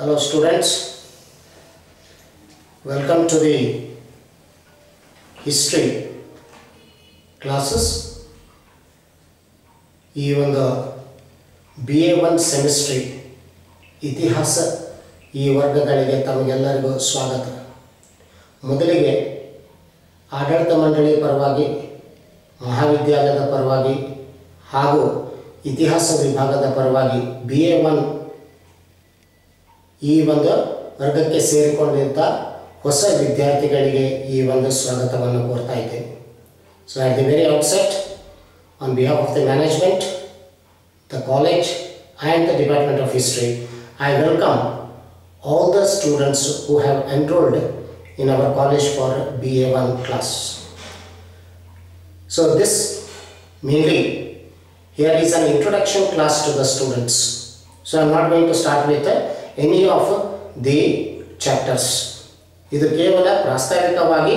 Hello students, welcome to the history classes. ಈ ಒಂದು B A one ಇತಿಹಾಸ ಈ ವರ್ಗಗಳಿಗೆ ತಮಗೆಲ್ಲರಿಗೂ ಸ್ವಾಗತ ಮೊದಲಿಗೆ ಆಡಳಿತ ಮಂಡಳಿ ಪರವಾಗಿ ಮಹಾವಿದ್ಯಾಲಯದ ಪರವಾಗಿ ಹಾಗೂ ಇತಿಹಾಸ ವಿಭಾಗದ ಪರವಾಗಿ ಬಿ ಎ ಒನ್ ಈ ಒಂದು ವರ್ಗಕ್ಕೆ ಸೇರಿಕೊಂಡಿದ್ದ ಹೊಸ ವಿದ್ಯಾರ್ಥಿಗಳಿಗೆ ಈ ಒಂದು ಸ್ವಾಗತವನ್ನು ಕೋರ್ತಾ ಇದ್ದೇನೆ so at the very outset on behalf of the management the college and the department of history I welcome all the students who have enrolled in our college for BA1 class. So this mainly here is an introduction class to the students. So I am not going to start with uh, any of the chapters ಇದು ಕೇವಲ ಪ್ರಾಸ್ತಾವಿಕವಾಗಿ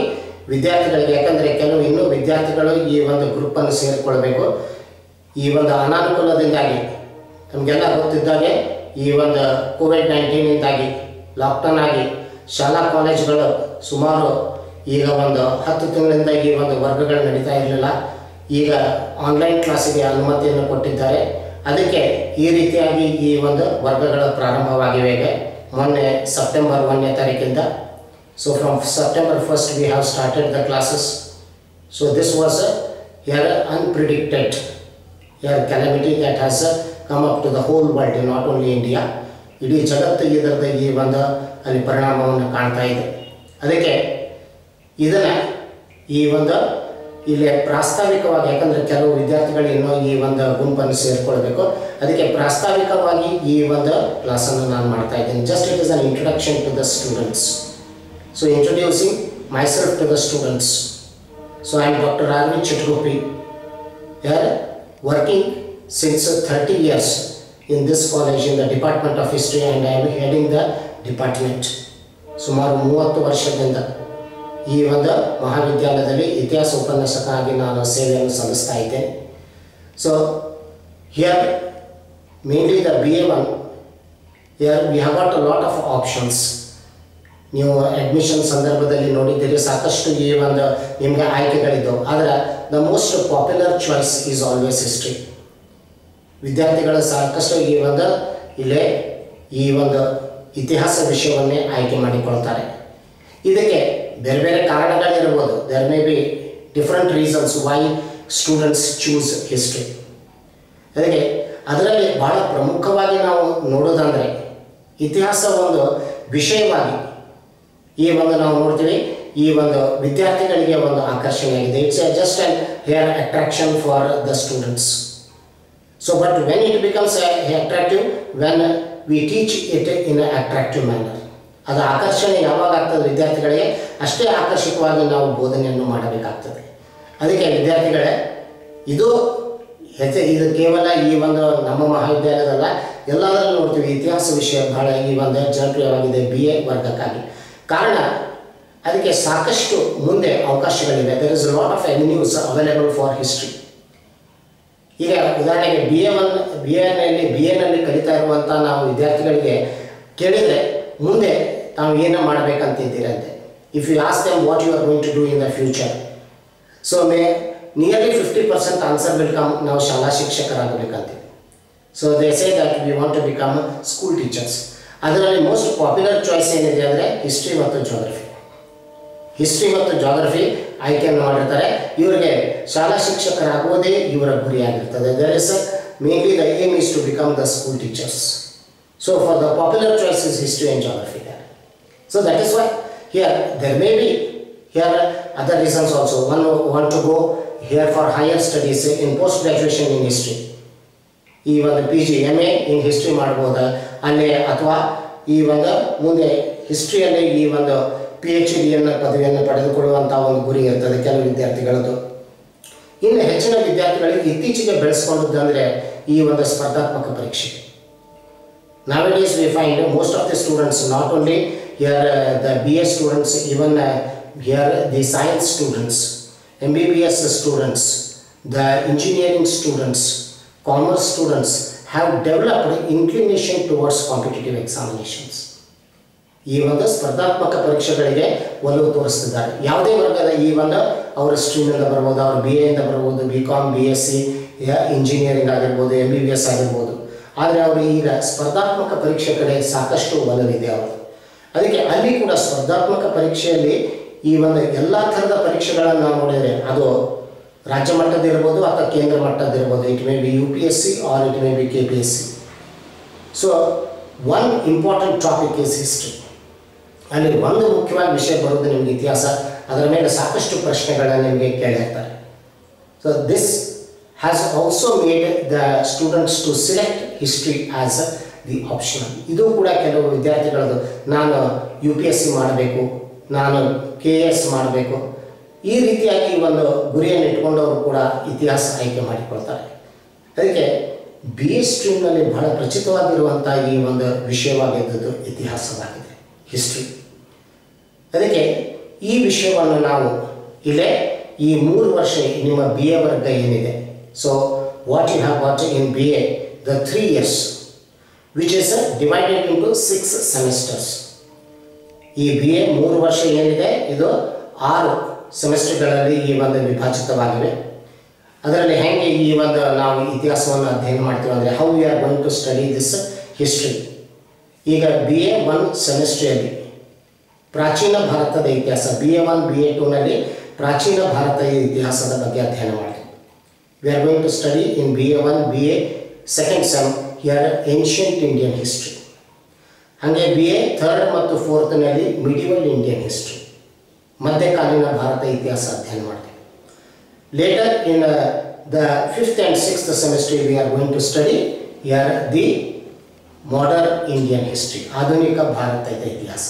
ವಿದ್ಯಾರ್ಥಿಗಳಿಗೆ, ಯಾಕಂದರೆ ಕೆಲವು ಇನ್ನೂ ವಿದ್ಯಾರ್ಥಿಗಳು ಈ ಒಂದು ಗ್ರೂಪನ್ನು ಸೇರಿಕೊಳ್ಬೇಕು ಈ ಒಂದು ಅನಾನುಕೂಲದಿಂದಾಗಿ, ನಮಗೆಲ್ಲ ಗೊತ್ತಿದ್ದಾಗೆ ಈ ಒಂದು ಕೋವಿಡ್ ನೈನ್ಟೀನಿಂದಾಗಿ ಲಾಕ್ಡೌನ್ ಆಗಿ, ಶಾಲಾ ಕಾಲೇಜುಗಳು ಸುಮಾರು ಈಗ ಒಂದು ಹತ್ತು ತಿಂಗಳಿಂದ ಈ ಒಂದು ವರ್ಗಗಳು ನಡೀತಾ ಇರಲಿಲ್ಲ. ಈಗ ಆನ್ಲೈನ್ ಕ್ಲಾಸಿಗೆ ಅನುಮತಿಯನ್ನು ಕೊಟ್ಟಿದ್ದಾರೆ. ಅದಕ್ಕೆ ಈ ರೀತಿಯಾಗಿ ಈ ಒಂದು ವರ್ಗಗಳು ಪ್ರಾರಂಭವಾಗಿವೆ ಮೊನ್ನೆ ಸೆಪ್ಟೆಂಬರ್ ಒಂದನೇ ತಾರೀಕಿಂದ. So from September first we have started the classes so this was uh unpredicted uh calamity that has come up to the whole world not only India. ಇಡೀ ಜಗತ್ತು ಇದರದ ಈ ಒಂದು ಅಲ್ಲಿ ಪರಿಣಾಮವನ್ನು ಕಾಣ್ತಾ ಇದೆ. ಅದಕ್ಕೆ ಇದನ್ನು ಈ ಒಂದು ಇಲ್ಲಿ ಪ್ರಾಸ್ತಾವಿಕವಾಗಿ, ಯಾಕಂದರೆ ಕೆಲವು ವಿದ್ಯಾರ್ಥಿಗಳು ಇನ್ನೂ ಈ ಒಂದು ಗುಂಪನ್ನು ಸೇರಿಕೊಳ್ಬೇಕು. ಅದಕ್ಕೆ ಪ್ರಾಸ್ತಾವಿಕವಾಗಿ ಈ ಒಂದು ಕ್ಲಾಸನ್ನು ನಾನು ಮಾಡ್ತಾ ಇದ್ದೀನಿ. Just it is an introduction to the students so introducing myself to the students so I am doctor R V Chitguppi working working since 30 years in this college in the Department of History and I am heading the department. ಸುಮಾರು ಮೂವತ್ತು ವರ್ಷದಿಂದ ಈ ಒಂದು ಮಹಾವಿದ್ಯಾಲಯದಲ್ಲಿ ಇತಿಹಾಸ ಉಪನ್ಯಾಸಕ್ಕಾಗಿ ನಾನು ಸೇವೆಯನ್ನು ಸಲ್ಲಿಸ್ತಾ ಇದ್ದೇನೆ so here mainly the B A one here we have got a lot of options ನೀವು ಅಡ್ಮಿಷನ್ ಸಂದರ್ಭದಲ್ಲಿ ನೋಡಿದ್ದೀರಿ, ಸಾಕಷ್ಟು ಈ ಒಂದು ನಿಮಗೆ ಆಯ್ಕೆಗಳಿದ್ದವು. ಆದರೆ the most popular choice is always history ವಿದ್ಯಾರ್ಥಿಗಳು ಸಾಕಷ್ಟು ಈ ಒಂದು, ಇಲ್ಲೇ ಈ ಒಂದು ಇತಿಹಾಸ ವಿಷಯವನ್ನೇ ಆಯ್ಕೆ ಮಾಡಿಕೊಳ್ತಾರೆ. ಇದಕ್ಕೆ ಬೇರೆ ಬೇರೆ ಕಾರಣಗಳಿರ್ಬೋದು. There may be different reasons why students choose history ಅದಕ್ಕೆ ಅದರಲ್ಲಿ ಬಹಳ ಪ್ರಮುಖವಾಗಿ ನಾವು ನೋಡೋದಂದರೆ ಇತಿಹಾಸ ಒಂದು ವಿಷಯವಾಗಿ ಈ ಒಂದು ನಾವು ನೋಡ್ತೀವಿ. ಈ ಒಂದು ವಿದ್ಯಾರ್ಥಿಗಳಿಗೆ ಒಂದು ಆಕರ್ಷಣೆಯಾಗಿದೆ. It's just an here attraction for the students so but when it becomes attractive when we teach it in attractive manner ಅದು ಆಕರ್ಷಣೆ ಯಾವಾಗ ಆಗ್ತದೆ ವಿದ್ಯಾರ್ಥಿಗಳಿಗೆ? ಅಷ್ಟೇ ಆಕರ್ಷಕವಾಗಿ ನಾವು ಬೋಧನೆಯನ್ನು ಮಾಡಬೇಕಾಗ್ತದೆ. ಅದಕ್ಕೆ ವಿದ್ಯಾರ್ಥಿಗಳೇ, ಇದು ಹೆಚ್ಚು, ಇದು ಕೇವಲ ಈ ಒಂದು ನಮ್ಮ ಮಹಾವಿದ್ಯಾಲಯದಲ್ಲ, ಎಲ್ಲದರಲ್ಲೂ ನೋಡ್ತೀವಿ ಇತಿಹಾಸ ವಿಷಯ ಬಹಳ ಈ ಒಂದು ಜನಪ್ರಿಯವಾಗಿದೆ ಬಿ ಎ ವರ್ಗಕ್ಕಾಗಿ. ಕಾರಣ, ಅದಕ್ಕೆ ಸಾಕಷ್ಟು ಮುಂದೆ ಅವಕಾಶಗಳಿವೆ. There is lot of avenues available for history ಈಗ ಉದಾಹರಣೆಗೆ ಬಿ ಎ ಒನ್ ಬಿ ಎನಲ್ಲಿ ಬಿ ಎನಲ್ಲಿ ಕಲಿತಾ ಇರುವಂಥ ನಾವು ವಿದ್ಯಾರ್ಥಿಗಳಿಗೆ ಕೇಳಿದರೆ, ಮುಂದೆ ತಾವು ಏನು ಮಾಡಬೇಕಂತಿದ್ದೀರಂತೆ. If you ask them what you are going to do in the future so may nearly fifty percent answer will come ನಾವು ಶಾಲಾ ಶಿಕ್ಷಕರಾಗಬೇಕಂತೀವಿ so they say that we want to become school teachers ಅದರಲ್ಲಿ most popular choice ಏನಿದೆ ಅಂದರೆ history ಮತ್ತು geography history ಮತ್ತು geography ಆಯ್ಕೆಯನ್ನು ಮಾಡಿರ್ತಾರೆ. ಇವರಿಗೆ ಶಾಲಾ ಶಿಕ್ಷಕರಾಗುವುದೇ ಇವರ ಗುರಿಯಾಗಿರ್ತದೆ there is mainly the aim is to become the school teachers so for the popular choice is history and geography so that is why here there may be here other reasons also one want to go here for higher studies in post graduation in history ಈ ಒಂದು P G M A in history ಮಾಡ್ಬೋದು? ಅಲ್ಲೇ ಅಥವಾ ಈ ಒಂದು ಮುಂದೆ ಹಿಸ್ಟ್ರಿಯಲ್ಲಿ ಈ ಒಂದು ಪಿ ಎಚ್ ಡಿಯನ್ನು ಪದವಿಯನ್ನು ಪಡೆದುಕೊಳ್ಳುವಂಥ ಒಂದು ಗುರಿ ಇರ್ತದೆ ಕೆಲವು ವಿದ್ಯಾರ್ಥಿಗಳದ್ದು. ಇನ್ನು ಹೆಚ್ಚಿನ ವಿದ್ಯಾರ್ಥಿಗಳಿಗೆ ಇತ್ತೀಚೆಗೆ ಬೆಳೆಸ್ಕೊಂಡದ್ದು ಈ ಒಂದು ಸ್ಪರ್ಧಾತ್ಮಕ ಪರೀಕ್ಷೆ. Nowadays we find most of the students not only here uh, the BS students, even uh, here the science students, MBBS students, the engineering students, commerce students have developed inclination towards competitive examinations. ಈ ಒಂದು ಸ್ಪರ್ಧಾತ್ಮಕ ಪರೀಕ್ಷೆಗಳಿಗೆ ಒಲವು ತೋರಿಸ್ತಿದ್ದಾರೆ ಯಾವುದೇ ವರ್ಗದ ಈ ಒಂದು ಅವರ ಸ್ಟ್ರೀಮಿಂದ ಬರ್ಬೋದು ಅವ್ರ ಬಿ ಎಯಿಂದ ಬರ್ಬೋದು B com B S C engineering ಆಗಿರ್ಬೋದು ಎಂ ಬಿ ಬಿ ಎಸ್ ಆಗಿರ್ಬೋದು ಆದರೆ ಅವರು ಈಗ ಸ್ಪರ್ಧಾತ್ಮಕ ಪರೀಕ್ಷೆ ಕಡೆ ಸಾಕಷ್ಟು ಒಲವಿದೆ ಅವರು ಅದಕ್ಕೆ ಅಲ್ಲಿ ಕೂಡ ಸ್ಪರ್ಧಾತ್ಮಕ ಪರೀಕ್ಷೆಯಲ್ಲಿ ಈ ಒಂದು ಎಲ್ಲ ಥರದ ಪರೀಕ್ಷೆಗಳನ್ನು ನಾವು ನೋಡಿದರೆ ಅದು ರಾಜ್ಯ ಮಟ್ಟದಿರ್ಬೋದು ಅಥವಾ ಕೇಂದ್ರ ಮಟ್ಟದಿರ್ಬೋದು it may be U P S C or it may be K P S C so one important topic is history ಅಲ್ಲಿ ಒಂದು ಮುಖ್ಯವಾದ ವಿಷಯ ಬರುವುದು ನಿಮಗೆ ಇತಿಹಾಸ. ಅದರ ಮೇಲೆ ಸಾಕಷ್ಟು ಪ್ರಶ್ನೆಗಳನ್ನು ನಿಮಗೆ ಕೇಳಿರ್ತಾರೆ. So this has also made the students to select history as the option ಇದು ಕೂಡ ಕೆಲವು ವಿದ್ಯಾರ್ಥಿಗಳದ್ದು, ನಾನು ಯು ಪಿ ಎಸ್ ಸಿ ಮಾಡಬೇಕು, ನಾನು ಕೆ ಎ ಎಸ್ ಮಾಡಬೇಕು. ಈ ರೀತಿಯಾಗಿ ಒಂದು ಗುರಿಯನ್ನು ಇಟ್ಕೊಂಡವರು ಕೂಡ ಇತಿಹಾಸ ಆಯ್ಕೆ ಮಾಡಿಕೊಳ್ತಾರೆ. ಅದಕ್ಕೆ ಬಿ ಎ ಸ್ಟ್ರೀಮ್ನಲ್ಲಿ ಬಹಳ ಪ್ರಚಿತವಾಗಿರುವಂಥ ಈ ಒಂದು ವಿಷಯವಾಗಿದ್ದದ್ದು ಇತಿಹಾಸವಾಗಿದೆ ಹಿಸ್ಟ್ರಿ ಅದಕ್ಕೆ ಈ ವಿಷಯವನ್ನು ನಾವು ಇಲ್ಲೇ ಈ ಮೂರು ವರ್ಷ ನಿಮ್ಮ ಬಿ ಎ ವರ್ಗ ಏನಿದೆ? So what you have what in B A the three years which is divided into six semesters ಈ ಬಿ ಎ ಮೂರು ವರ್ಷ ಏನಿದೆ? ಇದು ಆರು ಸೆಮಿಸ್ಟರ್ಗಳಲ್ಲಿ ಈ ಒಂದು ವಿಭಾಜಿತವಾಗಿವೆ. ಅದರಲ್ಲಿ ಹೆಂಗೆ ಈ ಒಂದು ನಾವು ಇತಿಹಾಸವನ್ನು ಅಧ್ಯಯನ ಮಾಡ್ತೀವಿ ಅಂದರೆ how we are going to study this history ಈಗ ಬಿ ಎ ಒನ್ ಸೆಮಿಸ್ಟ್ರಿಯಲ್ಲಿ ಪ್ರಾಚೀನ ಭಾರತದ ಇತಿಹಾಸ B A one B A ಟೂನಲ್ಲಿ ಪ್ರಾಚೀನ ಭಾರತದ ಇತಿಹಾಸದ ಬಗ್ಗೆ ಅಧ್ಯಯನ ಮಾಡ್ತೀವಿ. We are going to study in B A one B A second sem here ancient Indian history ಹಾಗೆ ಬಿ ಎ ಥರ್ಡ್ ಮತ್ತು ಫೋರ್ತ್ನಲ್ಲಿ ಮಿಡಿವಲ್ ಇಂಡಿಯನ್ ಹಿಸ್ಟ್ರಿ ಮಧ್ಯಕಾಲೀನ ಭಾರತ ಇತಿಹಾಸ ಅಧ್ಯಯನ ಮಾಡ್ತೀವಿ later in the fifth and sixth semester we are going to study uh the modern Indian history ಆಧುನಿಕ ಭಾರತದ ಇತಿಹಾಸ.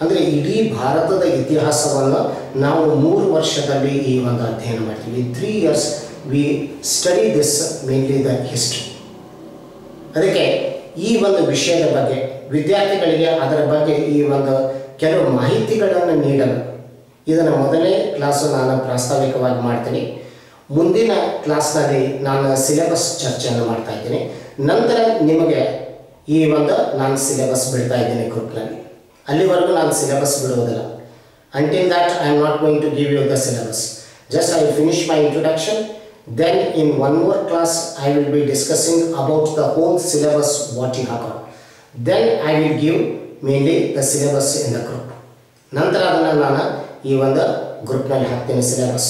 ಅಂದರೆ ಇಡೀ ಭಾರತದ ಇತಿಹಾಸವನ್ನು ನಾವು ಮೂರು ವರ್ಷದಲ್ಲಿ ಈ ಒಂದು ಅಧ್ಯಯನ ಮಾಡ್ತೀವಿ. Three years we study this mainly the history ಅದಕ್ಕೆ ಈ ಒಂದು ವಿಷಯದ ಬಗ್ಗೆ ವಿದ್ಯಾರ್ಥಿಗಳಿಗೆ ಅದರ ಬಗ್ಗೆ ಈ ಒಂದು ಕೆಲವು ಮಾಹಿತಿಗಳನ್ನು ನೀಡಲು ಇದನ್ನು ಮೊದಲನೇ ಕ್ಲಾಸು ನಾನು ಪ್ರಾಸ್ತಾವಿಕವಾಗಿ ಮಾಡ್ತೀನಿ. ಮುಂದಿನ ಕ್ಲಾಸ್ನಲ್ಲಿ ನಾನು ಸಿಲೆಬಸ್ ಚರ್ಚೆಯನ್ನು ಮಾಡ್ತಾ ಇದ್ದೀನಿ. ನಂತರ ನಿಮಗೆ ಈ ಒಂದು ನಾನು ಸಿಲೆಬಸ್ ಬಿಡ್ತಾ ಇದ್ದೀನಿ ಗ್ರೂಪ್ನಲ್ಲಿ ಅಲ್ಲಿವರೆಗೂ ನಾನು ಸಿಲೆಬಸ್ ಬಿಡುವುದಿಲ್ಲ. Until that I am not going to give you the syllabus just I finish my introduction then in one more class I will be discussing about the whole syllabus what you have then I will give mainly the syllabus in the group ನಂತರ ಅದನ್ನು ನಾನು ಈ ಒಂದು ಗ್ರೂಪ್ನಲ್ಲಿ ಹಾಕ್ತೀನಿ syllabus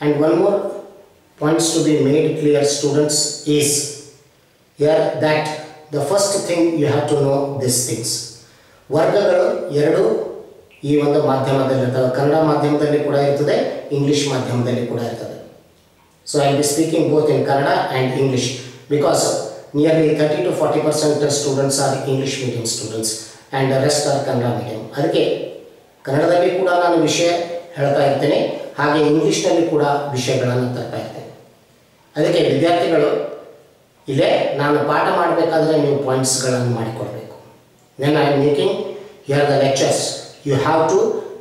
and one more points to be made clear students is uh that the first thing you have to know this things ವರ್ಗಗಳು ಎರಡು ಈ ಒಂದು ಮಾಧ್ಯಮದಲ್ಲಿರ್ತವೆ ಕನ್ನಡ ಮಾಧ್ಯಮದಲ್ಲಿ ಕೂಡ ಇರ್ತದೆ ಇಂಗ್ಲೀಷ್ ಮಾಧ್ಯಮದಲ್ಲಿ ಕೂಡ ಇರ್ತದೆ. So I be speaking both in Kannada and English because nearly thirty to forty percent students are English medium students and rest are Kannada medium ಅದಕ್ಕೆ ಕನ್ನಡದಲ್ಲಿ ಕೂಡ ನಾನು ವಿಷಯ ಹೇಳ್ತಾ ಇರ್ತೇನೆ. ಹಾಗೆ ಇಂಗ್ಲೀಷ್ನಲ್ಲಿ ಕೂಡ ವಿಷಯಗಳನ್ನು ತರ್ತಾ ಇರ್ತೇನೆ. ಅದಕ್ಕೆ ವಿದ್ಯಾರ್ಥಿಗಳು, ಇಲ್ಲೇ ನಾನು ಪಾಠ ಮಾಡಬೇಕಾದ್ರೆ ನೀವು ಪಾಯಿಂಟ್ಸ್ಗಳನ್ನು ಮಾಡಿಕೊಡ್ಬೇಕು. When I am making here the lectures you have to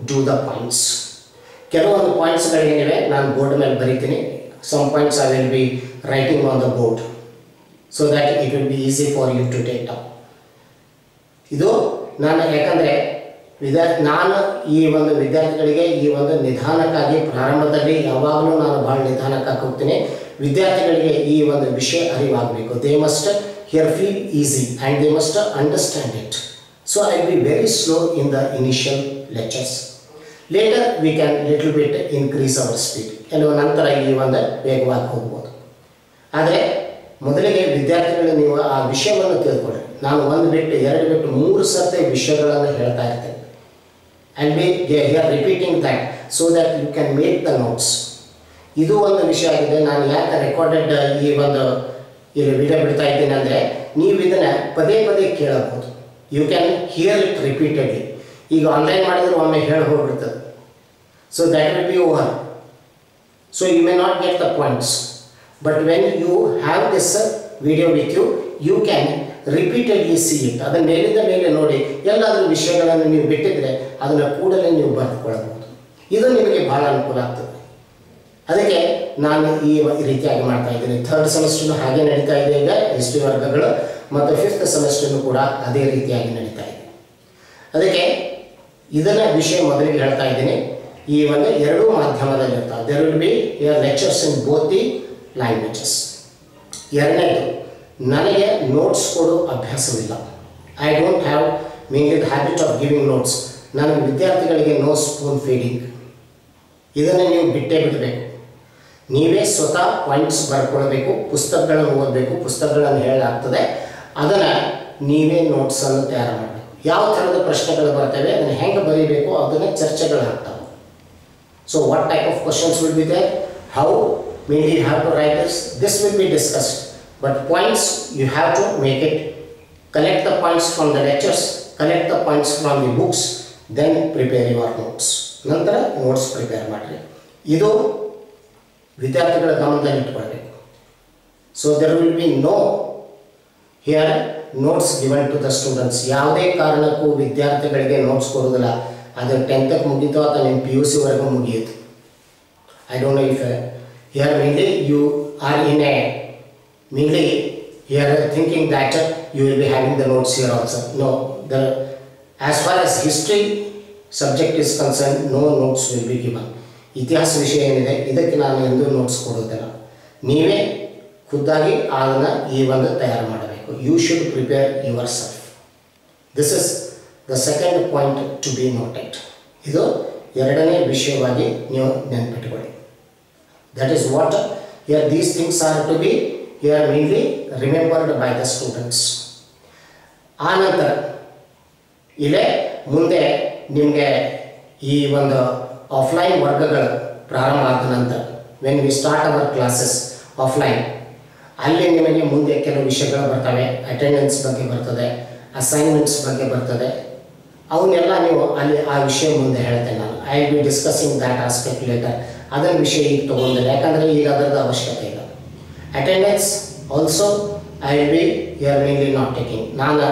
do the points ಕೆಲವೊಂದು ಪಾಯಿಂಟ್ಸ್ಗಳೇನಿವೆ ನಾನು ಬೋರ್ಡ್ ಮೇಲೆ ಬರೀತೀನಿ. Some points I will be writing on the board so that it will be easy for you to take down. ಇದು ನಾನು ಯಾಕಂದರೆ ವಿದ್ಯಾ, ನಾನು ಈ ಒಂದು ವಿದ್ಯಾರ್ಥಿಗಳಿಗೆ ಈ ಒಂದು ನಿಧಾನಕ್ಕಾಗಿ ಪ್ರಾರಂಭದಲ್ಲಿ ಯಾವಾಗಲೂ ನಾನು ಭಾಳ ನಿಧಾನಕ್ಕಾಗಿ ಹೋಗ್ತೀನಿ. ವಿದ್ಯಾರ್ಥಿಗಳಿಗೆ ಈ ಒಂದು ವಿಷಯ ಅರಿವಾಗಬೇಕು. They must here feel easy and they must understand it so I be very slow in the initial lectures later we can little bit increase our speed ಕೆಲವು ನಂತರ ಈ ಒಂದು ವೇಗವಾಗಿ ಹೋಗ್ಬೋದು. ಆದರೆ, ಮೊದಲಿಗೆ ವಿದ್ಯಾರ್ಥಿಗಳು ನೀವು ಆ ವಿಷಯವನ್ನು ತಿಳ್ಕೊಳ್ಳಿ. ನಾನು ಒಂದು ಬಿಟ್ಟು, ಎರಡು ಬಿಟ್ಟು, ಮೂರು ಸರ್ತಿ ವಿಷಯಗಳನ್ನು ಹೇಳ್ತಾ ಇರ್ತೇನೆ. And be here repeating that so that you can make the notes ಇದು ಒಂದು ವಿಷಯ ಆಗಿದೆ. ನಾನು ಯಾಕೆ ರೆಕಾರ್ಡೆಡ್ ಈ ಒಂದು ಇಲ್ಲಿ ವಿಡಿಯೋ ಬಿಡ್ತಾ ಇದ್ದೀನಿ ಅಂದರೆ, ನೀವು ಇದನ್ನು ಪದೇ ಪದೇ ಕೇಳಬಹುದು. You can hear it repeatedly ಈಗ ಆನ್ಲೈನ್ ಮಾಡಿದ್ರೆ ಒಮ್ಮೆ ಹೇಳಿ ಹೋಗ್ಬಿಡ್ತದೆ. So that will be over. So you may not get the points but when you have this video with you you can repeatedly see it ಅದನ್ನ ಮೇಲಿಂದ ಮೇಲೆ ನೋಡಿ ಎಲ್ಲಾದರೂ ವಿಷಯಗಳನ್ನು ನೀವು ಬಿಟ್ಟಿದ್ರೆ ಅದನ್ನು ಕೂಡಲೇ ನೀವು ಬರೆದುಕೊಳ್ಳಬಹುದು ಇದು ನಿಮಗೆ ಭಾಳ ಅನುಕೂಲ ಆಗ್ತದೆ ಅದಕ್ಕೆ ನಾನು ಈ ರೀತಿಯಾಗಿ ಮಾಡ್ತಾ ಇದ್ದೀನಿ ಥರ್ಡ್ ಸೆಮಿಸ್ಟರ್ನು ಹಾಗೆ ನಡೀತಾ ಇದೆ ಈಗ ಹಿಸ್ಟ್ರಿ ವರ್ಗಗಳು ಮತ್ತು ಫಿಫ್ತ್ ಸೆಮಿಸ್ಟರ್ನು ಕೂಡ ಅದೇ ರೀತಿಯಾಗಿ ನಡೀತಾ ಇದೆ ಅದಕ್ಕೆ ಇದನ್ನ ವಿಷಯ ಮೊದಲಿಗೆ ಹೇಳ್ತಾ ಇದ್ದೀನಿ ಈ ಒಂದು ಎರಡೂ ಮಾಧ್ಯಮದಲ್ಲಿ ಇರ್ತಾವೆ there will be your lectures in both the languages ಎರಡನೇದು, ನನಗೆ ನೋಟ್ಸ್ ಕೊಡೋ ಅಭ್ಯಾಸವಿಲ್ಲ. I don't have the habit of giving notes ನನ್ನ ವಿದ್ಯಾರ್ಥಿಗಳಿಗೆ ನೋ ಸ್ಪೂನ್ ಫೀಡಿಂಗ್ ಇದನ್ನು ನೀವು ಬಿಟ್ಟೇ ಬಿಡಬೇಕು. ನೀವೇ ಸ್ವತಃ ಪಾಯಿಂಟ್ಸ್ ಬರ್ಕೊಳ್ಬೇಕು, ಪುಸ್ತಕಗಳನ್ನು ಓದಬೇಕು, ಪುಸ್ತಕಗಳನ್ನು ಹೇಳಲಾಗ್ತದೆ. ಅದನ್ನು ನೀವೇ ನೋಟ್ಸನ್ನು ತಯಾರು ಮಾಡಬೇಕು. ಯಾವ ಥರದ ಪ್ರಶ್ನೆಗಳು ಬರ್ತವೆ, ಅದನ್ನು ಹೆಂಗೆ ಬರೀಬೇಕು, ಅದನ್ನು ಚರ್ಚೆಗಳು ಆಗ್ತವೆ so what type of questions will be there how many you have to write this this will be discussed but points you have to make it collect the points from the lectures collect the points from the books then prepare your notes ನಂತರ notes prepare ಮಾಡಿರಿ. ಇದು ವಿದ್ಯಾರ್ಥಿಗಳ ಗಮನದಲ್ಲಿ ಇಟ್ಕೊಳ್ಬೇಕು so there will be no here notes given to the students ಯಾವುದೇ ಕಾರಣಕ್ಕೂ ವಿದ್ಯಾರ್ಥಿಗಳಿಗೆ notes ಕೊಡೋದಿಲ್ಲ ಅದು ಟೆಂತಕ್ಕೆ ಮುಗೀತು ಅಥವಾ ನಿಮ್ಮ ಪಿ ಯು ಸಿವರೆಗೂ ಮುಗಿಯಿತು I don't know if uh mainly you are in a mainly are thinking that you will be having the notes here also no the as far as history subject is concern no notes will be given ಇತಿಹಾಸ ವಿಷಯ ಏನಿದೆ, ಇದಕ್ಕೆ ನಾನು ಎಂದೂ notes ಕೊಡೋದಿಲ್ಲ ನೀವೇ ಖುದ್ದಾಗಿ ಅದನ್ನು ಈ ಒಂದು ತಯಾರು ಮಾಡಬೇಕು. You should prepare yourself this is the second point to be noted ಇದು ಎರಡನೇ ವಿಷಯವಾಗಿ ನೀವು ನೆನಪಿಟ್ಕೊಳ್ಳಿ. That is what uh these things are to be here mainly remembered by the students ಆ ನಂತರ, ಇಲ್ಲೇ ಮುಂದೆ ನಿಮಗೆ ಈ ಒಂದು ಆಫ್ಲೈನ್ ವರ್ಗಗಳು ಪ್ರಾರಂಭ ಆದ ನಂತರ when we start our classes offline ಅಲ್ಲಿ ನಿಮಗೆ ಮುಂದೆ ಕೆಲವು ವಿಷಯಗಳು ಬರ್ತವೆ. ಅಟೆಂಡೆನ್ಸ್ ಬಗ್ಗೆ ಬರ್ತದೆ ಅಸೈನ್ಮೆಂಟ್ಸ್ ಬಗ್ಗೆ ಬರ್ತದೆ. ಅವನ್ನೆಲ್ಲ ನೀವು ಅಲ್ಲಿ ಆ ವಿಷಯ ಮುಂದೆ ಹೇಳ್ತೇನೆ ನಾನು. I be discussing that aspect later ಅದರ ವಿಷಯ ಈಗ ತೊಗೊಂಡಿಲ್ಲ ಯಾಕಂದರೆ ಈಗ ಅದರದ್ದು ಅವಶ್ಯಕತೆ ಇಲ್ಲ. Attendance also I will be uh mainly not taking ನಾನು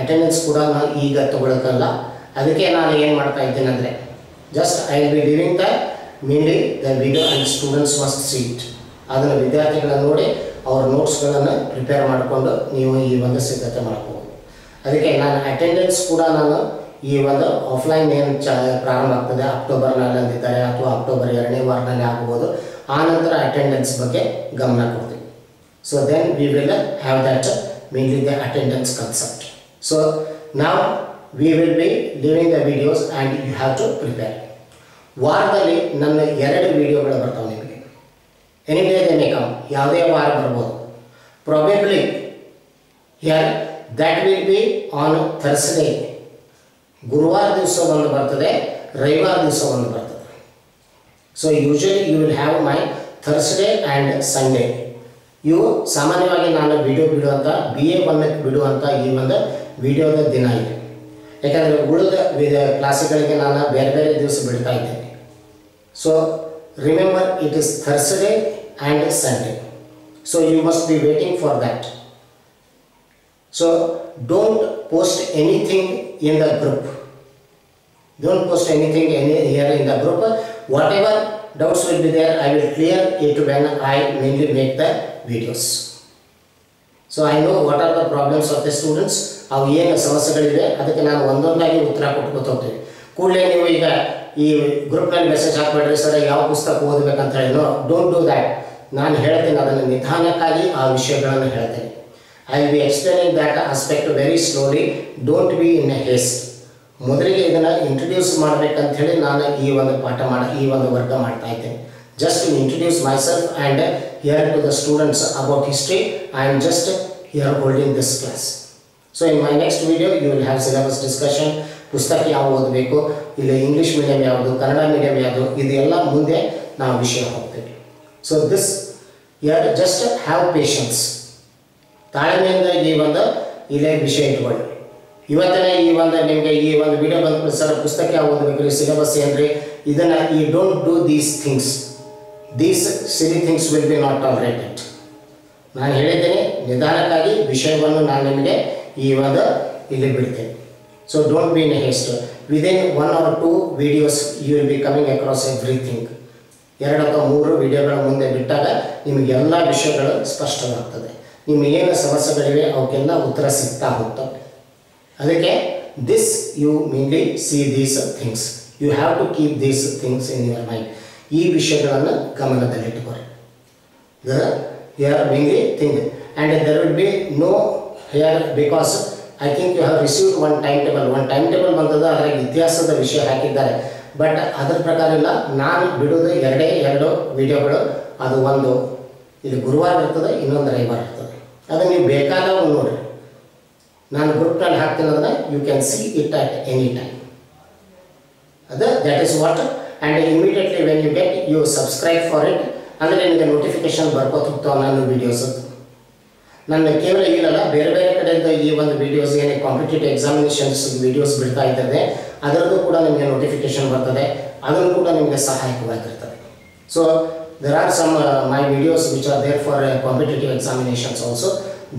ಅಟೆಂಡೆನ್ಸ್ ಕೂಡ ನಾನು ಈಗ ತೊಗೊಳಕ್ಕಲ್ಲ. ಅದಕ್ಕೆ ನಾನು ಏನು ಮಾಡ್ತಾ ಇದ್ದೇನೆ ಅಂದರೆ just I be leaving the mainly the video and students must see it ಅದನ್ನು ವಿದ್ಯಾರ್ಥಿಗಳನ್ನು ನೋಡಿ, ಅವ್ರ ನೋಟ್ಸ್ಗಳನ್ನು ಪ್ರಿಪೇರ್ ಮಾಡಿಕೊಂಡು ನೀವು ಈ ಒಂದು ಸಿದ್ಧತೆ ಮಾಡ್ಕೋಬೋದು. ಅದಕ್ಕೆ ನಾನು ಅಟೆಂಡೆನ್ಸ್ ಕೂಡ ನಾನು ಈ ಒಂದು ಆಫ್ಲೈನ್ ಏನು ಚ ಪ್ರಾರಂಭ ಆಗ್ತದೆ? ಅಕ್ಟೋಬರ್ನಲ್ಲಿ ಅಂದಿದ್ದಾರೆ ಅಥವಾ ಅಕ್ಟೋಬರ್ ಎರಡನೇ ವಾರದಲ್ಲಿ ಆಗ್ಬೋದು. ಆ ನಂತರ ಅಟೆಂಡೆನ್ಸ್ ಬಗ್ಗೆ ಗಮನ ಕೊಡ್ತೀವಿ. So then we will have that mainly the attendance concept so ನಾವು we will be leaving the videos and you have to prepare ವಾರದಲ್ಲಿ ನನ್ನ ಎರಡು ವಿಡಿಯೋಗಳು ಬರ್ತಾವೆ ನಿಮಗೆ. ಎನಿ ಡೇ ದೇ ಕಮ್ ಯಾವುದೇ ವಾರ ಬರ್ಬೋದು. Probably here that will be on Thursday ಗುರುವಾರ ದಿವಸ ಒಂದು ಬರ್ತದೆ, ರವಿವಾರ ದಿವಸ ಒಂದು ಬರ್ತದೆ. So usually you will have my Thursday and Sunday ಇವು ಸಾಮಾನ್ಯವಾಗಿ ನಾನು ವಿಡಿಯೋ ಬಿಡುವಂಥ ಬಿ ಎ ಒನ್ನಕ್ಕೆ ಬಿಡುವಂಥ ಈ ಒಂದು ವಿಡಿಯೋದ ದಿನ ಇದೆ. ಯಾಕಂದರೆ ಉಳಿದ ಕ್ಲಾಸ್ಗಳಿಗೆ ನಾನು ಬೇರೆ ಬೇರೆ ದಿವಸ ಬಿಡ್ತಾ ಇದ್ದೇನೆ. So remember it is Thursday and Sunday so you must be waiting for that so don't post anything in the group don't post anything any, here in the group. Whatever doubts will be there, i will clear it when i mainly make the videos. So I know what are the problems of the students ಅವು ಏನು ಸಮಸ್ಯೆಗಳಿವೆ, ಅದಕ್ಕೆ ನಾನು ಒಂದೊಂದಾಗಿ ಉತ್ತರ ಕೊಟ್ಕೊತ ಹೋಗ್ತೀನಿ. ಕೂಡಲೇ ನೀವು ಈಗ ಈ ಗ್ರೂಪ್ನಲ್ಲಿ ಮೆಸೇಜ್ ಹಾಕ್ಬೇಡ್ರಿ ಸರ್, ಯಾವ ಪುಸ್ತಕ ಓದಬೇಕಂತ ಹೇಳಿ. ನೋ ಡೋಂಟ್ ಡೂ ದ್ಯಾಟ್ ನಾನು ಹೇಳ್ತೀನಿ, ಅದನ್ನು ನಿಧಾನಕ್ಕಾಗಿ ಆ ವಿಷಯಗಳನ್ನು ಹೇಳ್ತೇನೆ. I will be explaining that aspect very slowly don't be in a haste ಮೊದಲಿಗೆ ಇದನ್ನು ಇಂಟ್ರಡ್ಯೂಸ್ ಮಾಡಬೇಕಂತ ಹೇಳಿ ನಾನು ಈ ಒಂದು ಪಾಠ ಮಾಡ, ಈ ಒಂದು ವರ್ಗ ಮಾಡ್ತಾ ಇದ್ದೇನೆ. Just introduce myself and here to the students about history I am just here holding this class so in my next video you will have syllabus discussion ಪುಸ್ತಕ ಯಾವ ಓದಬೇಕು, ಇಲ್ಲಿ ಇಂಗ್ಲೀಷ್ ಮೀಡಿಯಂ ಯಾವುದು, ಕನ್ನಡ ಮೀಡಿಯಂ ಯಾವುದು, ಇದೆಲ್ಲ ಮುಂದೆ ನಾವು ವಿಷಯ ಹೋಗ್ತೇವೆ. So this uh just have patience ತಾಳ್ಮೆಯಿಂದ ಈ ಒಂದು ಇಲ್ಲೇ ವಿಷಯ ಇಟ್ಕೊಳ್ಳಿ. ಇವತ್ತಿನ ಈ ಒಂದು ನಿಮಗೆ ಈ ಒಂದು ವಿಡಿಯೋ ಬಂದ ಸರ್. ಪುಸ್ತಕ ಓದಬೇಕು ಸಿಲೆಬಸ್ ಏನ್ರಿ? ಇದನ್ನು ಈ don't do these things these silly things will be not tolerated ನಾನು ಹೇಳಿದ್ದೇನೆ, ನಿಧಾನಕ್ಕಾಗಿ ವಿಷಯವನ್ನು ನಾನು ನಿಮಗೆ ಈ ಒಂದು ಇಲ್ಲಿ ಬಿಡ್ತೇನೆ. So don't be in haste within one or two videos you will be coming across everything ಎರಡು ಅಥವಾ ಮೂರು ವಿಡಿಯೋಗಳ ಮುಂದೆ ಬಿಟ್ಟಾಗ ನಿಮಗೆಲ್ಲ ವಿಷಯಗಳು ಸ್ಪಷ್ಟವಾಗ್ತದೆ. ನಿಮ್ಗೆ ಏನೇನು ಸಮಸ್ಯೆಗಳಿವೆ, ಅವಕ್ಕೆಲ್ಲ ಉತ್ತರ ಸಿಗ್ತಾ ಹೋಗ್ತವೆ ಅದಕ್ಕೆ this you mainly see these things you have to keep these things in your mind ಈ ವಿಷಯಗಳನ್ನು ಗಮನದಲ್ಲಿಟ್ಟುಕೊರಿ you are mainly thing and there will be no here because I think you have received one time table one time table ಬಂದದ ಅದರ ಇತಿಹಾಸದ ವಿಷಯ ಹಾಕಿದ್ದಾರೆ. But ಅದರ ಪ್ರಕಾರ ಇಲ್ಲ. ನಾನು ಬಿಡೋದು ಎರಡೇ ಎರಡು ವೀಡಿಯೋಗಳು ಅದು ಒಂದು, ಇದು ಗುರುವಾರ ಇರ್ತದೆ, ಇನ್ನೊಂದು ರವಿವಾರ ಇರ್ತದೆ. ಅದು ನೀವು ಬೇಕಾದಾಗ ನೋಡ್ರಿ. ನಾನು ಗ್ರೂಪ್ನಲ್ಲಿ ಹಾಕ್ತೀನಂದ್ರೆ ಅದನ್ನು you can see it at any time ಅದು that is what and immediately when you get you subscribe for it ಅಂದರೆ ನಿಮಗೆ ನೋಟಿಫಿಕೇಶನ್ ಬರ್ಕೋತ ಹೋಗ್ತಾವೆ ನನ್ನ ವೀಡಿಯೋಸ್ ನನ್ನ ಕೇವಲ ಇಲ್ಲಲ್ಲ ಬೇರೆ ಬೇರೆ ಕಡೆಯಿಂದ ಈ ಒಂದು ವೀಡಿಯೋಸ್ ಏನೇ ಕಾಂಪಿಟೇಟಿವ್ ಎಕ್ಸಾಮಿನೇಷನ್ಸ್ ವೀಡಿಯೋಸ್ ಬಿಡ್ತಾ ಇದ್ದಾರೆ ಅದರದ್ದು ಕೂಡ ನಿಮಗೆ ನೋಟಿಫಿಕೇಶನ್ ಬರ್ತದೆ, ಅದನ್ನು ಕೂಡ ನಿಮಗೆ ಸಹಾಯಕವಾಗಿರ್ತದೆ. So there are some my videos which are there for competitive examinations also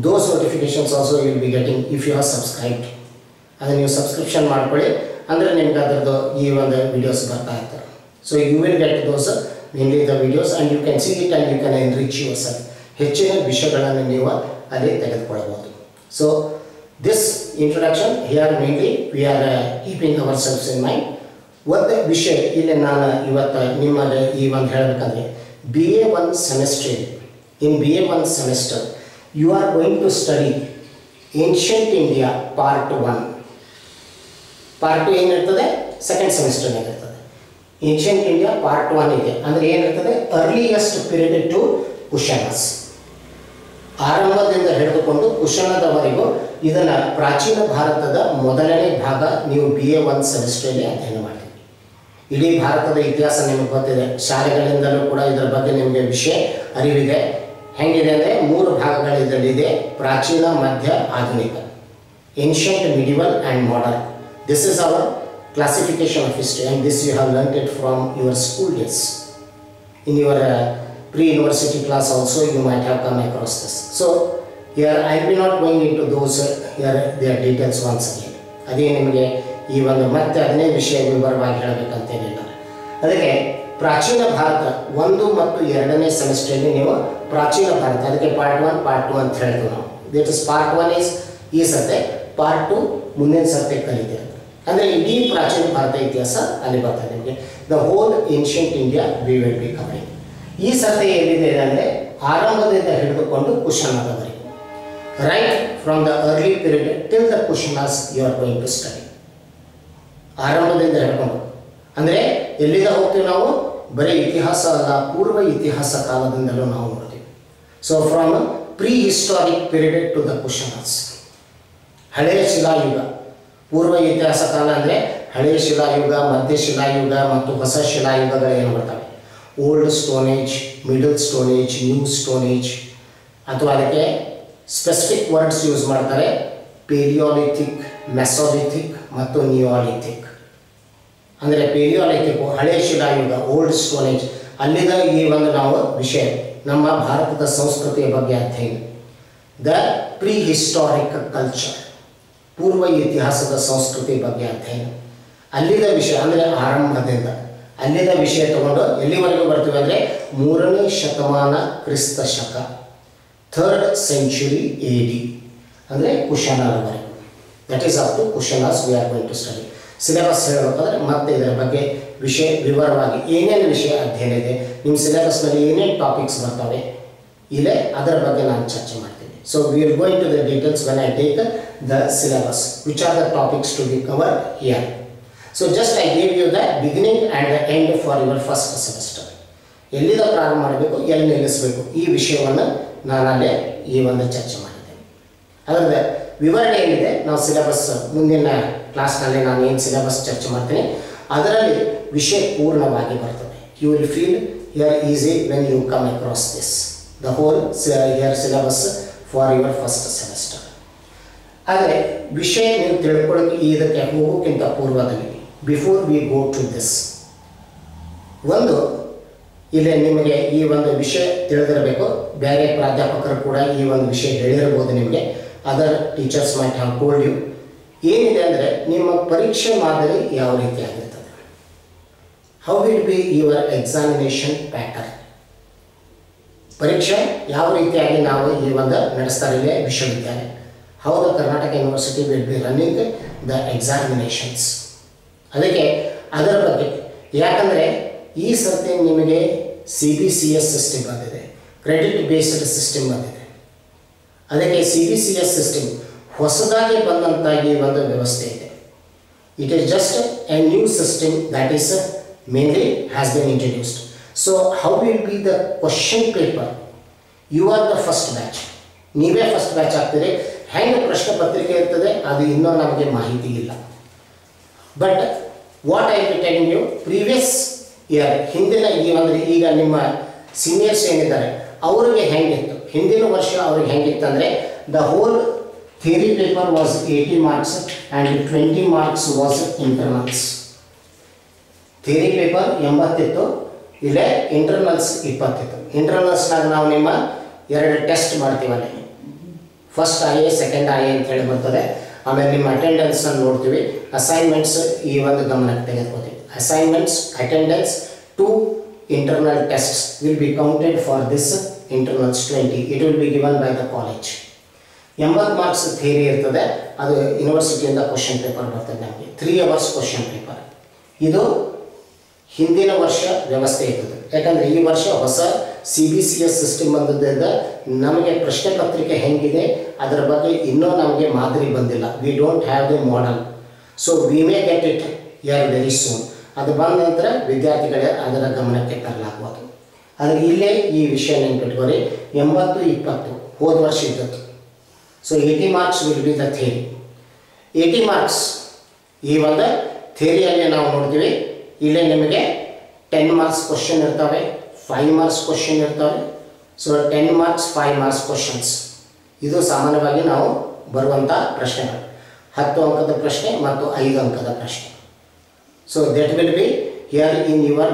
those notifications also will be getting if you are subscribed ಅದನ್ನು ನೀವು ಸಬ್ಸ್ಕ್ರಿಪ್ಷನ್ ಮಾಡ್ಕೊಳ್ಳಿ. ಅಂದರೆ ನಿಮ್ಗೆ ಅದರದ್ದು ಈ ಒಂದು ವಿಡಿಯೋಸ್ ಬರ್ತಾ ಇರ್ತಾರೆ so you will get those mainly the videos and you can see it and you can enrich yourself ಹೆಚ್ಚಿನ ವಿಷಯಗಳನ್ನು ನೀವು ಅಲ್ಲಿ ತೆಗೆದುಕೊಳ್ಳಬಹುದು so this introduction here mainly we are keeping ourselves in mind ಒಂದು ವಿಷಯ ಇಲ್ಲಿ ನಾನು ಇವತ್ತು ನಿಮ್ಮಲ್ಲಿ ಈ ಒಂದು ಹೇಳಬೇಕಂದ್ರೆ B A one semester in B A one semester you are going to study ancient India part one part two ಏನಿರ್ತದೆ? ಸೆಕೆಂಡ್ ಸೆಮಿಸ್ಟರ್ನಾಗ ಇರ್ತದೆ ಏನ್ಷಿಯಂಟ್ ಇಂಡಿಯಾ ಪಾರ್ಟ್ ಒನ್ ಇದೆ. ಅಂದರೆ ಏನಿರ್ತದೆ? ಅರ್ಲಿಯೆಸ್ಟ್ ಪೀರಿಯಡ್ ಟು ಕುಶನಸ್ ಆರಂಭದಿಂದ ಹಿಡಿದುಕೊಂಡು ಕುಶನದವರೆಗೂ ಇದನ್ನು ಪ್ರಾಚೀನ ಭಾರತದ ಮೊದಲನೇ ಭಾಗ ನೀವು ಬಿ ಎ ಒನ್ ಸೆಮಿಸ್ಟ್ರಲ್ಲಿ ಅಧ್ಯಯನ ಇಡೀ ಭಾರತದ ಇತಿಹಾಸ ನಿಮಗೆ ಗೊತ್ತಿದೆ. ಶಾಲೆಗಳಿಂದಲೂ ಕೂಡ ಇದರ ಬಗ್ಗೆ ನಿಮಗೆ ವಿಷಯ ಅರಿವಿದೆ. ಹೆಂಗಿದೆ ಅಂದರೆ ಮೂರು ಭಾಗಗಳು ಇದರಲ್ಲಿದೆ ಪ್ರಾಚೀನ ಮಧ್ಯ ಆಧುನಿಕ. Ancient medieval and modern this is our classification of history and this you have learn it from your school days in your uh, pre-university class also you might have come across this. So here I will be not going into those uh, here their details once again. ಅದೇ ನಿಮಗೆ ಈ ಒಂದು ಮತ್ತೆ ಅದನ್ನೇ ವಿಷಯ ವಿವರವಾಗಿ ಹೇಳಬೇಕಂತೇನಿಲ್ಲ ಅದಕ್ಕೆ ಪ್ರಾಚೀನ ಭಾರತ ಒಂದು ಮತ್ತು ಎರಡನೇ ಸೆಮಿಸ್ಟ್ರಲ್ಲಿ ನೀವು ಪ್ರಾಚೀನ ಭಾರತ, ಅದಕ್ಕೆ ಪಾರ್ಟ್ ಒನ್ ಪಾರ್ಟ್ ಟು ಅಂತ ಹೇಳ್ತೀವಿ ನಾವು. That is part one is ಈ ಸತೆ ಪಾರ್ಟ್ ಟು ಮುಂದಿನ ಸತೆ ಕಲಿತೆ. ಅಂದರೆ ಇಡೀ ಪ್ರಾಚೀನ ಭಾರತ ಇತಿಹಾಸ ಅಲ್ಲಿ ಬರ್ತದೆ ನಿಮಗೆ. The whole ancient India we will be covering ಈ ಸತೆ ಏನಿದೆ ಅಂದರೆ ಆರಂಭದಿಂದ ಹಿಡಿದುಕೊಂಡು ಕುಶನದವರೆಗೆ. Right from the early period till the Kushanas you are going to study ಆರಂಭದಿಂದ ಹಿಡ್ಕೊಂಡು ಅಂದರೆ ಎಲ್ಲಿಂದ ಹೋಗ್ತೀವಿ ನಾವು? ಬರೀ ಇತಿಹಾಸ ಅಲ್ಲ, ಪೂರ್ವ ಇತಿಹಾಸ ಕಾಲದಿಂದಲೂ ನಾವು ನೋಡ್ತೀವಿ. So from prehistoric period to the Kushanas ಹಳೆಯ ಶಿಲಾಯುಗ. ಪೂರ್ವ ಇತಿಹಾಸ ಕಾಲ ಅಂದರೆ ಹಳೆಯ ಶಿಲಾಯುಗ, ಮಧ್ಯ ಶಿಲಾಯುಗ ಮತ್ತು ಹೊಸ ಶಿಲಾಯುಗಗಳು ಏನು ಬರ್ತವೆ? Old stone age middle stone age new stone age ಅಥವಾ ಅದಕ್ಕೆ ಸ್ಪೆಸಿಫಿಕ್ ವರ್ಡ್ಸ್ ಯೂಸ್ ಮಾಡ್ತಾರೆ. ಪೇರಿಯೋಲಿಥಿಕ್ ಮೆಸೋಲಿಥಿಕ್ ಮತ್ತು ನಿಯೋಲಿಥಿಕ್ ಅಂದರೆ ಪೇಲಿಯೋಲಿಥಿಕ್ ಹಳೆ ಶಿಲಾಯುಗ ಓಲ್ಡ್ ಸ್ಟೋನೇಜ್ ಅಲ್ಲಿದ ಈ ಒಂದು ನಾವು ವಿಷಯ, ನಮ್ಮ ಭಾರತದ ಸಂಸ್ಕೃತಿಯ ಬಗ್ಗೆ ಅಧ್ಯಯನ ದ ಪ್ರೀ ಹಿಸ್ಟಾರಿಕ್ ಕಲ್ಚರ್ ಪೂರ್ವ ಇತಿಹಾಸದ ಸಂಸ್ಕೃತಿ ಬಗ್ಗೆ ಅಧ್ಯಯನ ಅಲ್ಲಿದ ವಿಷಯ ಅಂದರೆ ಆರಂಭದಿಂದ ಅಲ್ಲಿದ ವಿಷಯ ತಗೊಂಡು ಎಲ್ಲಿವರೆಗೂ ಬರ್ತೀವಿ ಅಂದರೆ ಮೂರನೇ ಶತಮಾನ ಕ್ರಿಸ್ತ ಶಕ ಥರ್ಡ್ ಸೆಂಚುರಿ ಎ ಡಿ ಅಂದರೆ ಕುಶನರವರೆಗೂ that is up to Kushanas we are going study syllabus ಹೇಳಬೇಕಾದ್ರೆ ಮತ್ತೆ ಇದರ ಬಗ್ಗೆ ವಿಷಯ ವಿವರವಾಗಿ ಏನೇನು ವಿಷಯ ಅಧ್ಯಯನ ಇದೆ ನಿಮ್ಮ ಸಿಲೆಬಸ್ನಲ್ಲಿ ಏನೇನು ಟಾಪಿಕ್ಸ್ ಬರ್ತವೆ, ಇಲ್ಲೇ ಅದರ ಬಗ್ಗೆ ನಾನು ಚರ್ಚೆ ಮಾಡ್ತೀನಿ. So we are going to the details when I take the syllabus which are the topics to be cover here so just I gave you the beginning and the end for your first semester ಎಲ್ಲಿಂದ ಪ್ರಾರಂಭ ಮಾಡಬೇಕು, ಎಲ್ಲಿ ನಿಲ್ಲಿಸಬೇಕು, ಈ ವಿಷಯವನ್ನು ನಾನು ಅಲ್ಲೇ ಈ ಒಂದು ಚರ್ಚೆ ಮಾಡಿದ್ದೇನೆ. ಅದರ ವಿವರಣೆ ಏನಿದೆ, ನಾವು ಸಿಲೆಬಸ್ ಮುಂದಿನ ಕ್ಲಾಸ್ನಲ್ಲಿ ನಾನು ಏನು ಸಿಲೆಬಸ್ ಚರ್ಚೆ ಮಾಡ್ತೀನಿ, ಅದರಲ್ಲಿ ವಿಷಯ ಪೂರ್ಣವಾಗಿ ಬರ್ತದೆ. You will feel here easy when you come across this the whole year syllabus for your first semester ಆದರೆ, ವಿಷಯ ನೀವು ತಿಳ್ಕೊಳ್ಳೋಕೆ ಇದಕ್ಕೆ ಹೋಗೋಕ್ಕಿಂತ ಪೂರ್ವದಲ್ಲಿ before we go to this ಒಂದು, ಇಲ್ಲಿ ನಿಮಗೆ ಈ ಒಂದು ವಿಷಯ ತಿಳಿದಿರಬೇಕು. ಬೇರೆ ಪ್ರಾಧ್ಯಾಪಕರು ಕೂಡ ಈ ಒಂದು ವಿಷಯ ಹೇಳಿರ್ಬೋದು ನಿಮಗೆ. Other teachers might have told you ಏನಿದೆ ಅಂದರೆ ನಿಮ್ಮ ಪರೀಕ್ಷೆ ಮಾದರಿ ಯಾವ ರೀತಿ ಆಗಿರ್ತದೆ? How will be your examination pattern ಪರೀಕ್ಷೆ ಯಾವ ರೀತಿಯಾಗಿ ನಾವು ಈ ಒಂದು ನಡೆಸ್ತಾ ವಿಶ್ವವಿದ್ಯಾಲಯ? How the Karnataka university will be running the examinations ಅದಕ್ಕೆ ಅದರ ಬಗ್ಗೆ, ಯಾಕಂದರೆ ಈ ಸರ್ತಿ ನಿಮಗೆ C B C S system ಬಂದಿದೆ. ಕ್ರೆಡಿಟ್ ಬೇಸ್ಡ್ ಸಿಸ್ಟಮ್ ಬಂದಿದೆ. ಅದಕ್ಕೆ C B C S system ಹೊಸದಾಗಿ ಬಂದಂಥ ಈ ಒಂದು ವ್ಯವಸ್ಥೆ ಇದೆ. It is just a new system that is mainly has been introduced so how will be the question paper you are the first batch ನೀವೇ first batch ಆಗ್ತೀರಿ. ಹೆಂಗೆ ಪ್ರಶ್ನೆ ಪತ್ರಿಕೆ ಇರ್ತದೆ, ಅದು ಇನ್ನೂ ನಮಗೆ ಮಾಹಿತಿ ಇಲ್ಲ. But what I be telling you previous year ಹಿಂದಿನ ಈ ಅಂದರೆ ಈಗ ನಿಮ್ಮ ಸೀನಿಯರ್ಸ್ ಏನಿದ್ದಾರೆ, ಅವರಿಗೆ ಹೆಂಗಿತ್ತು? ಹಿಂದಿನ ವರ್ಷ ಅವ್ರಿಗೆ ಹೆಂಗಿತ್ತು ಅಂದರೆ the whole theory paper was eighty marks and twenty marks was internals theory paper ಎಂಬತ್ತಿತ್ತು, ಇಲ್ಲೇ ಇಂಟರ್ನಲ್ಸ್ ಇಪ್ಪತ್ತಿತ್ತು. ಇಂಟರ್ನಲ್ಸ್ನಾಗ ನಾವು ನಿಮ್ಮ ಎರಡು test ಮಾಡ್ತೀವಲ್ಲಿ first I A second I A ಅಂತ ಹೇಳಿ ಬರ್ತದೆ. ಆಮೇಲೆ ನಿಮ್ಮ ಅಟೆಂಡೆನ್ಸನ್ನು ನೋಡ್ತೀವಿ. ಅಸೈನ್ಮೆಂಟ್ಸ್ ಈ ಒಂದು ಗಮನಕ್ಕೆ ತೆಗೆದುಕೊತೀವಿ. Assignments attendance two internal test will be counted for this internals twenty it will be given by the college ಎಂಬತ್ತು ಮಾರ್ಕ್ಸ್ ಥಿಯರಿ ಇರ್ತದೆ. ಅದು ಯೂನಿವರ್ಸಿಟಿಯಿಂದ ಕ್ವಶನ್ ಪೇಪರ್ ಬರ್ತದೆ ನಮಗೆ. ತ್ರೀ ಅವರ್ಸ್ ಕ್ವಶನ್ ಪೇಪರ್ ಇದು ಹಿಂದಿನ ವರ್ಷ ವ್ಯವಸ್ಥೆ ಇರ್ತದೆ. ಯಾಕಂದರೆ ಈ ವರ್ಷ ಹೊಸ C B C S system ಬಂದದ್ದರಿಂದ ನಮಗೆ ಪ್ರಶ್ನೆ ಪತ್ರಿಕೆ ಹೆಂಗಿದೆ, ಅದರ ಬಗ್ಗೆ ಇನ್ನೂ ನಮಗೆ ಮಾದರಿ ಬಂದಿಲ್ಲ. We don't have the model so we may get it here very soon ಅದು ಬಂದ ನಂತರ ವಿದ್ಯಾರ್ಥಿಗಳೇ ಅದರ ಗಮನಕ್ಕೆ ತರಲಾಗುವುದು ಆದರೆ ಇಲ್ಲೇ ಈ ವಿಷಯ ನೆನ್ಪಿಟ್ಕೊರಿ ಎಂಬತ್ತು ಇಪ್ಪತ್ತು ಹೋದ ವರ್ಷ ಇದ್ದದ್ದು. So eighty marks will be the theory eighty marks ಈ ಒಂದು ಥಿಯರಿಯಲ್ಲಿ ನಾವು ನೋಡ್ತೀವಿ. ಇಲ್ಲೇ ನಿಮಗೆ ಟೆನ್ ಮಾರ್ಕ್ಸ್ ಕ್ವಶನ್ ಇರ್ತವೆ ಫೈವ್ ಮಾರ್ಕ್ಸ್ ಕ್ವಶನ್ ಇರ್ತವೆ. So ten marks five marks questions ಇದು ಸಾಮಾನ್ಯವಾಗಿ ನಾವು ಬರುವಂಥ ಪ್ರಶ್ನೆಗಳು. ಹತ್ತು ಅಂಕದ ಪ್ರಶ್ನೆ ಮತ್ತು ಐದು ಅಂಕದ ಪ್ರಶ್ನೆ. So that will be here in your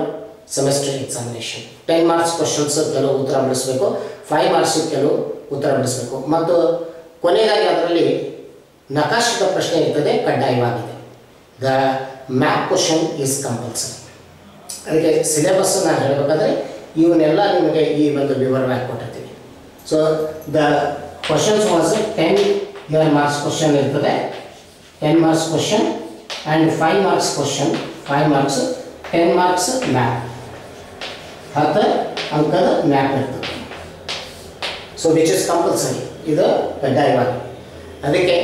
semester examination ten marks questions ಕೆಲವು ಉತ್ತರ ಬಿಡಿಸ್ಬೇಕು. ಫೈವ್ ಮಾರ್ಕ್ಸ್ ಕೆಲವು ಉತ್ತರ ಬಿಡಿಸ್ಬೇಕು. ಮತ್ತು ಕೊನೆಯದಾಗಿ ಅದರಲ್ಲಿ ನಕಾಶಿತ ಪ್ರಶ್ನೆ ಇರ್ತದೆ, ಕಡ್ಡಾಯವಾಗಿದೆ. The map question is compulsory ಅದಕ್ಕೆ ಸಿಲೆಬಸ್ ನಾನು ಹೇಳಬೇಕಾದ್ರೆ ಇವನ್ನೆಲ್ಲ ನಿಮಗೆ ಈ ಒಂದು ವಿವರವಾಗಿ ಕೊಟ್ಟಿರ್ತೀವಿ so the questions was ten here marks question ಇರ್ತದೆ. Ten marks question and five marks question five marks ten marks map ಹತ್ತು ಅಂಕದ ಮ್ಯಾಪ್ ಇರ್ತದೆ. ಸೊ ವಿಚ್ ಇಸ್ ಕಂಪಲ್ಸರಿ ಇದು ಕಡ್ಡಾಯವಾಗಿ. ಅದಕ್ಕೆ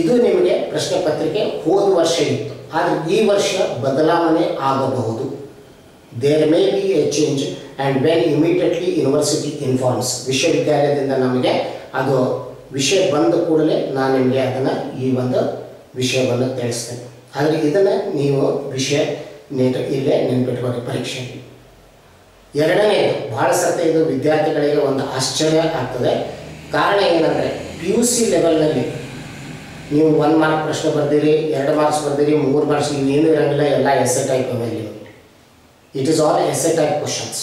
ಇದು ನಿಮಗೆ ಪ್ರಶ್ನೆ ಪತ್ರಿಕೆ ಹೋದ ವರ್ಷ ಇತ್ತು. ಆದರೆ ಈ ವರ್ಷ ಬದಲಾವಣೆ ಆಗಬಹುದು. There may be a change and when immediately university informs ವಿಶ್ವವಿದ್ಯಾಲಯದಿಂದ ನಮಗೆ ಅದು ವಿಷಯ ಬಂದ ಕೂಡಲೇ ನಾನು ನಿಮಗೆ ಅದನ್ನು ಈ ಒಂದು ವಿಷಯವನ್ನು ತಿಳಿಸ್ತೇನೆ. ಆದರೆ ಇದನ್ನು ನೀವು ವಿಷಯ ನೀಟ ಇಲ್ಲೇ ನೆನ್ಪಿಟ್ಕೊಳ್ಳಿ ಪರೀಕ್ಷೆಯಲ್ಲಿ ಎರಡನೇದು, ಭಾಳ ಸತ್ಯ ಇದು ವಿದ್ಯಾರ್ಥಿಗಳಿಗೆ ಒಂದು ಆಶ್ಚರ್ಯ ಆಗ್ತದೆ. ಕಾರಣ ಏನಂದರೆ ಪಿ ಯು ಸಿ ಲೆವೆಲ್ನಲ್ಲಿ ನೀವು ಒನ್ ಮಾರ್ಕ್ ಪ್ರಶ್ನೆ ಬರ್ದಿರಿ, ಎರಡು ಮಾರ್ಕ್ಸ್ ಬರ್ದಿರಿ, ಮೂರು ಮಾರ್ಕ್ಸ್ ಇವೇನು ಇರೋಂಗಿಲ್ಲ, ಎಲ್ಲ ಎಸ್ ಎ ಟೈಪ್ ಮೇಲೆ it is all S A type questions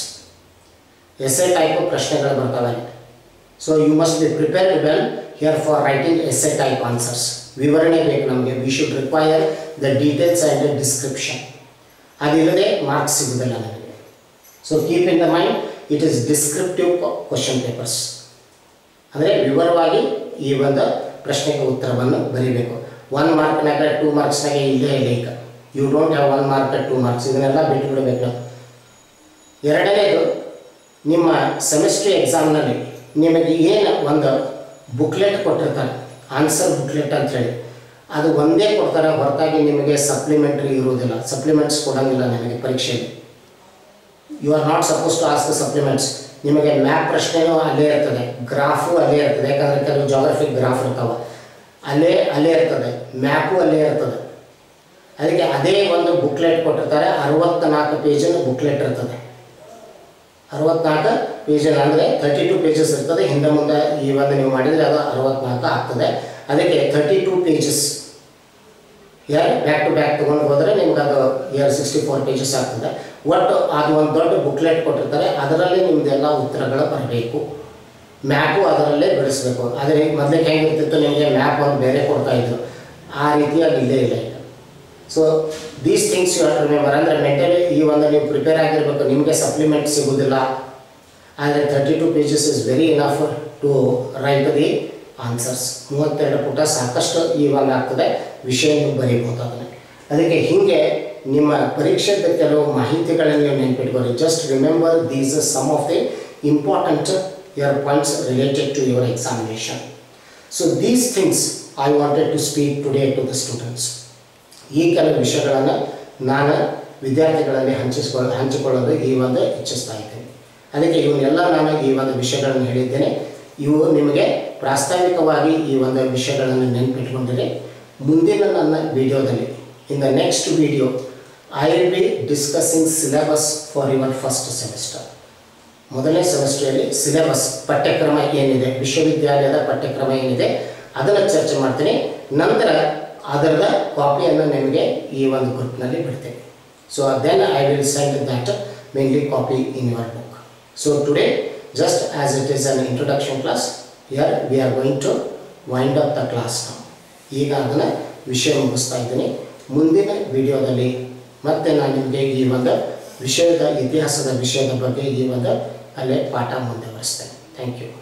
S A type ಪ್ರಶ್ನೆಗಳು ಬರ್ತವೆ so you must be prepared well here for writing S A type answers ವಿವರಣೆ ಬೇಕು ನಮಗೆ we should require the details and description ಅದಿಲ್ಲದೆ marks ಸಿಗೋದಿಲ್ಲ ನಮಗೆ. So keep in the mind it is descriptive question papers ಅಂದರೆ ವಿವರವಾಗಿ ಈ ಒಂದು ಪ್ರಶ್ನೆಗೆ ಉತ್ತರವನ್ನು ಬರೀಬೇಕು. ಒನ್ ಮಾರ್ಕ್ನಾಗ ಟೂ ಮಾರ್ಕ್ಸ್ನಾಗ ಇಲ್ಲೇ ಇಲ್ಲ ಈಗ you don't have one mark two marks ಇದನ್ನೆಲ್ಲ ಬಿಟ್ಟು ಬಿಡಬೇಕು ಎರಡನೇದು, ನಿಮ್ಮ ಸೆಮಿಸ್ಟ್ರಿ ಎಕ್ಸಾಮ್ನಲ್ಲಿ ನಿಮಗೆ ಏನು ಒಂದು ಬುಕ್ಲೆಟ್ ಕೊಟ್ಟಿರ್ತಾರೆ? ಆನ್ಸರ್ ಬುಕ್ಲೆಟ್ ಅಂತ ಹೇಳಿ. ಅದು ಒಂದೇ ಕೊಡ್ತಾರೆ, ಹೊರತಾಗಿ ನಿಮಗೆ ಸಪ್ಲಿಮೆಂಟ್ರಿ ಇರುವುದಿಲ್ಲ. ಸಪ್ಲಿಮೆಂಟ್ಸ್ ಕೊಡೋಂಗಿಲ್ಲ ನಿಮಗೆ ಪರೀಕ್ಷೆಯಲ್ಲಿ. You are not suppose to ask supplements ನಿಮಗೆ ಮ್ಯಾಪ್ ಪ್ರಶ್ನೆನೂ ಅಲ್ಲೇ ಇರ್ತದೆ. ಗ್ರಾಫು ಅಲ್ಲೇ ಇರ್ತದೆ. ಯಾಕಂದರೆ ಕೆಲವು ಜಾಗ್ರಫಿಕ್ ಗ್ರಾಫ್ ಇರ್ತಾವೆ. ಅಲ್ಲೇ ಅಲ್ಲೇ ಇರ್ತದೆ. ಮ್ಯಾಪು ಅಲ್ಲೇ ಇರ್ತದೆ. ಅದಕ್ಕೆ ಅದೇ ಒಂದು ಬುಕ್ಲೆಟ್ ಕೊಟ್ಟಿರ್ತಾರೆ. ಅರವತ್ತ್ನಾಲ್ಕು ಪೇಜಿನ ಬುಕ್ಲೆಟ್ ಇರ್ತದೆ. ಅರವತ್ನಾಲ್ಕು ಪೇಜಲ್ಲಿ ಅಂದರೆ ತರ್ಟಿ ಟು ಪೇಜಸ್ ಇರ್ತದೆ. ಹಿಂದೆ ಮುಂದೆ ಈ ಒಂದು ನೀವು ಮಾಡಿದರೆ ಅದು ಅರವತ್ನಾಲ್ಕು ಆಗ್ತದೆ. ಅದಕ್ಕೆ ತರ್ಟಿ ಟು ಪೇಜಸ್ ಯಾರು ಬ್ಯಾಕ್ ಟು ಬ್ಯಾಕ್ ತೊಗೊಂಡು ಹೋದರೆ ನಿಮ್ಗೆ ಅದು ಇಯರ್ ಸಿಕ್ಸ್ಟಿ ಫೋರ್ ಪೇಜಸ್ ಆಗ್ತದೆ. ಒಟ್ಟು ಅದು ಒಂದು ದೊಡ್ಡ ಬುಕ್ಲೆಟ್ ಕೊಟ್ಟಿರ್ತಾರೆ, ಅದರಲ್ಲಿ ನಿಮ್ದೆಲ್ಲ ಉತ್ತರಗಳು ಬರಬೇಕು. ಮ್ಯಾಪು ಅದರಲ್ಲೇ ಬಿಡಿಸ್ಬೇಕು. ಆದರೆ ಮೊದಲೇ ಹೆಂಗಿರ್ತಿತ್ತು, ನಿಮಗೆ ಮ್ಯಾಪ್ ಒಂದು ಬೇರೆ ಕೊಡ್ತಾ ಇದ್ರು. ಆ ರೀತಿಯಾಗಿ ಇಲ್ಲೇ ಇಲ್ಲ so these things you are to remember ಅಂದರೆ ಮೆಂಟಲಿ ಈ ಒಂದು ನೀವು ಪ್ರಿಪೇರ್ ಆಗಿರಬೇಕು, ನಿಮಗೆ ಸಪ್ಲಿಮೆಂಟ್ ಸಿಗೋದಿಲ್ಲ. ಆದರೆ thirty two pages is very enough to write the answers ಮೂವತ್ತೆರಡು ಪುಟ ಸಾಕಷ್ಟು ಈ ಒಂದು ಆಗ್ತದೆ. ವಿಷಯ ಬರೀಬಹುದಾದರೆ ಅದಕ್ಕೆ ಹೀಗೆ ನಿಮ್ಮ ಪರೀಕ್ಷೆದ ಕೆಲವು ಮಾಹಿತಿಗಳನ್ನು ನೀವು ನೆನಪಿಟ್ಕೊಳ್ಳಿ just remember these some of the important your points related to your examination so these things I wanted to speak today to the students ಈ ಕೆಲವು ವಿಷಯಗಳನ್ನು ನಾನು ವಿದ್ಯಾರ್ಥಿಗಳಲ್ಲಿ ಹಂಚಿಸ್ಕೊಳ್ಳ ಹಂಚಿಕೊಳ್ಳಲು ಈ ಒಂದು ಇಚ್ಛಿಸ್ತಾ ಇದ್ದೇನೆ. ಅದಕ್ಕೆ ಇವನ್ನೆಲ್ಲ ನಾನು ಈ ಒಂದು ವಿಷಯಗಳನ್ನು ಹೇಳಿದ್ದೇನೆ. ಇವು ನಿಮಗೆ ಪ್ರಾಸ್ತಾವಿಕವಾಗಿ ಈ ಒಂದು ವಿಷಯಗಳನ್ನು ನೆನಪಿಟ್ಕೊಂಡಿರಿ ಮುಂದಿನ ನನ್ನ ವಿಡಿಯೋದಲ್ಲಿ in the next video I will be discussing syllabus for your first semester ಮೊದಲನೇ ಸೆಮಿಸ್ಟರಲ್ಲಿ ಸಿಲೆಬಸ್ ಪಠ್ಯಕ್ರಮ ಏನಿದೆ, ವಿಶ್ವವಿದ್ಯಾಲಯದ ಪಠ್ಯಕ್ರಮ ಏನಿದೆ, ಅದನ್ನು ಚರ್ಚೆ ಮಾಡ್ತೀನಿ. ನಂತರ ಅದರದ ಕಾಪಿಯನ್ನು ನಿಮಗೆ ಈ ಒಂದು ಗ್ರೂಪ್ನಲ್ಲಿ ಬಿಡ್ತೇನೆ. So then I will send that mainly copy in your book so today just as it is an introduction class here we are going to wind up the class ನಾವು ಈಗ ಅದನ್ನು ವಿಷಯ ಮುಗಿಸ್ತಾ ಇದ್ದೀನಿ. ಮುಂದಿನ ವಿಡಿಯೋದಲ್ಲಿ ಮತ್ತೆ ನಾನು ನಿಮಗೆ ಈ ಒಂದು ವಿಷಯದ ಇತಿಹಾಸದ ವಿಷಯದ ಬಗ್ಗೆ ಈ ಒಂದು ಅಲ್ಲೇ ಪಾಠ ಮುಂದುವರಿಸ್ತೇನೆ. Thank you